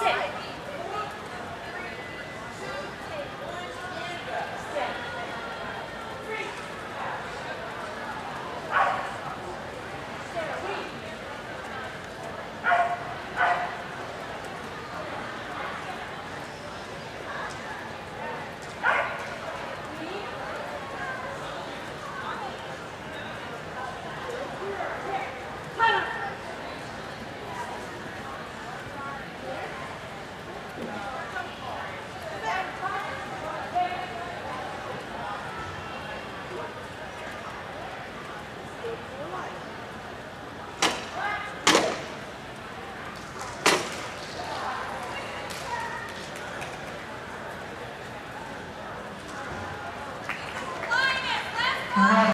Sit. All right.